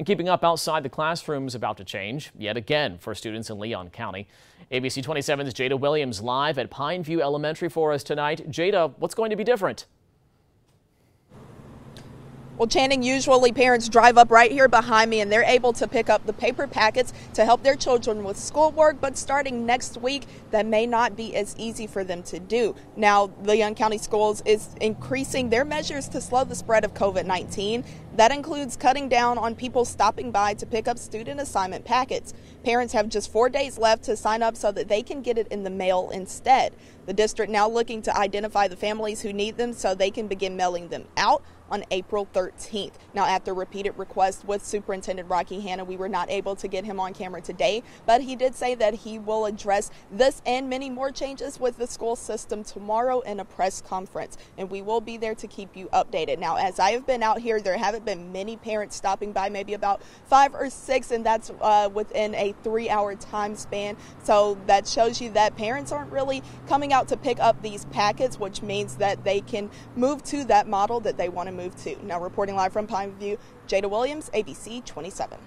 And keeping up outside the classroom is about to change yet again for students in Leon County. ABC 27's Jada Williams live at Pineview Elementary for us tonight. Jada, what's going to be different? Well, Channing, usually parents drive up right here behind me and they're able to pick up the paper packets to help their children with schoolwork, but starting next week, that may not be as easy for them to do. Now, Leon County Schools is increasing their measures to slow the spread of COVID 19. That includes cutting down on people stopping by to pick up student assignment packets. Parents have just four days left to sign up so that they can get it in the mail instead. The district now looking to identify the families who need them so they can begin mailing them out on April 13th. Now, after repeated requests with Superintendent Rocky Hanna, we were not able to get him on camera today, but he did say that he will address this and many more changes with the school system tomorrow in a press conference, and we will be there to keep you updated. Now, as I have been out here, there haven't been many parents stopping by, maybe about five or six, and that's uh, within a three hour time span. So that shows you that parents aren't really coming out to pick up these packets, which means that they can move to that model that they want to move to. Now, reporting live from Pineview, Jada Williams, ABC 27.